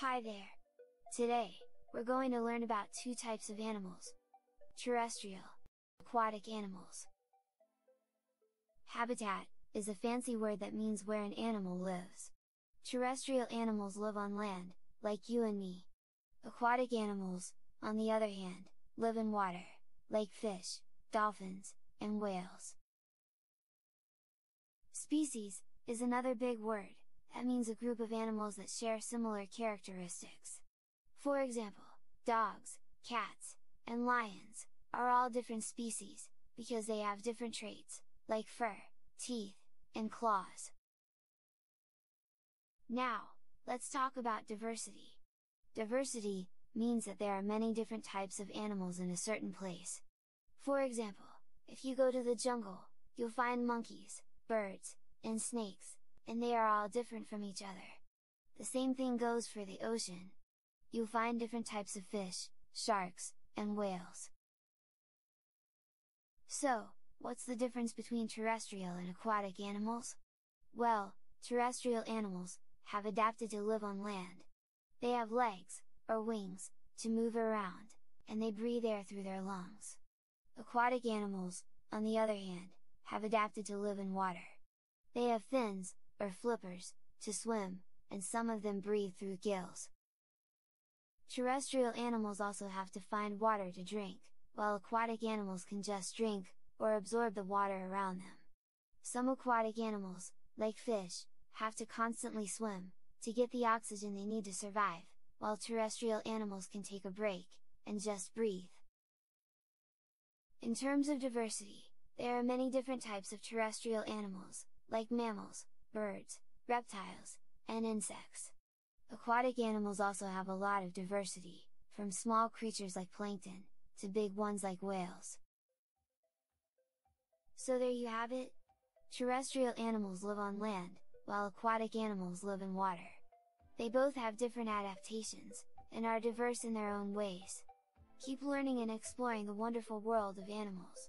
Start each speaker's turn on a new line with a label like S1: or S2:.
S1: Hi there! Today, we're going to learn about two types of animals. Terrestrial, aquatic animals. Habitat, is a fancy word that means where an animal lives. Terrestrial animals live on land, like you and me. Aquatic animals, on the other hand, live in water, like fish, dolphins, and whales. Species, is another big word, that means a group of animals that share similar characteristics. For example, dogs, cats, and lions, are all different species, because they have different traits, like fur, teeth, and claws. Now, let's talk about diversity. Diversity, means that there are many different types of animals in a certain place. For example, if you go to the jungle, you'll find monkeys, birds, and snakes, and they are all different from each other. The same thing goes for the ocean. You'll find different types of fish, sharks, and whales. So, what's the difference between terrestrial and aquatic animals? Well, terrestrial animals, have adapted to live on land. They have legs, or wings, to move around, and they breathe air through their lungs. Aquatic animals, on the other hand, have adapted to live in water. They have fins, or flippers, to swim, and some of them breathe through gills. Terrestrial animals also have to find water to drink, while aquatic animals can just drink, or absorb the water around them. Some aquatic animals, like fish, have to constantly swim, to get the oxygen they need to survive, while terrestrial animals can take a break, and just breathe. In terms of diversity, there are many different types of terrestrial animals, like mammals, birds, reptiles, and insects. Aquatic animals also have a lot of diversity, from small creatures like plankton, to big ones like whales. So there you have it! Terrestrial animals live on land, while aquatic animals live in water. They both have different adaptations, and are diverse in their own ways. Keep learning and exploring the wonderful world of animals!